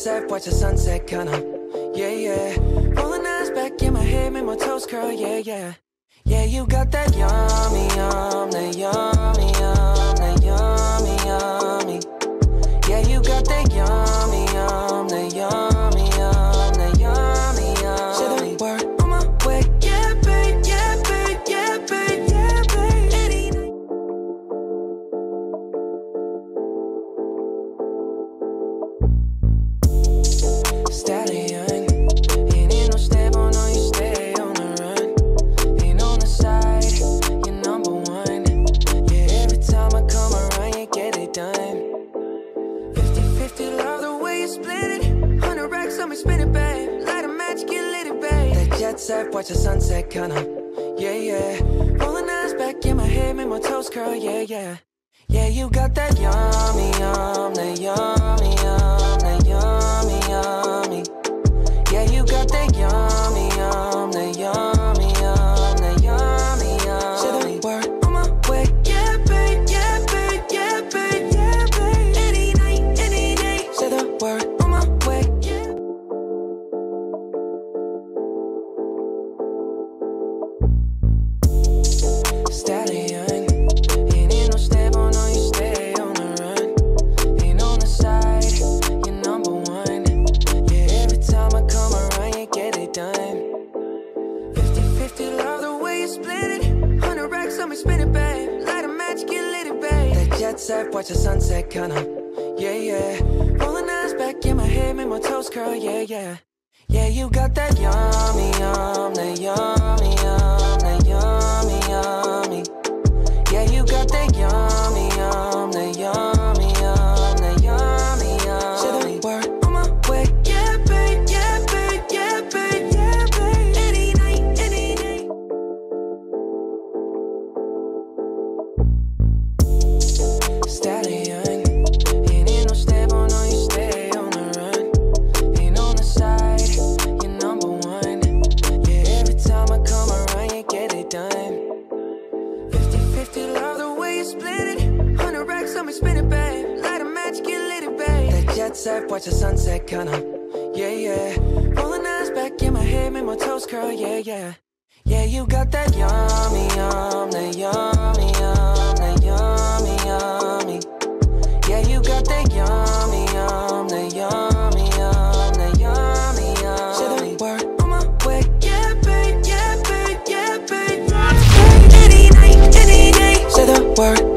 set, watch the sunset, kinda. Yeah, yeah. Rolling eyes back in my head, make my toes curl, yeah, yeah. Yeah, you got that yummy, yum, that babe. That jet set, watch the sunset, kinda. Yeah, yeah. Rolling eyes back in my head, make my toes curl, yeah, yeah. Yeah, you got that yummy, yum, that yummy, yum, that yummy, split it. 100 racks on me, spin it, babe. Light a match, get lit, babe. That jet set, watch the sunset, kinda. Yeah, yeah. Rolling eyes back in my head, make my toes curl, yeah, yeah. Yeah, you got that yummy, Stallion, ain't in no stable, no, you stay on the run. Ain't on the side, you're number one. Yeah, every time I come around, you get it done. 50 50, love the way you split it. 100 racks on me, spin it, babe. Light a get lit, babe. That jet set, watch the sunset, kinda. Yeah, yeah. Rolling eyes back in my head, make my toes curl, yeah, yeah. Yeah, you got that yummy, yum, that yummy, yum, that yummy, yummy. Yeah, you got that yummy, yum, that yummy, yum, that yummy, yum. Say the word on my way, yeah, babe, yeah, babe, yeah, babe, yeah, babe. Any night, any day. Say the word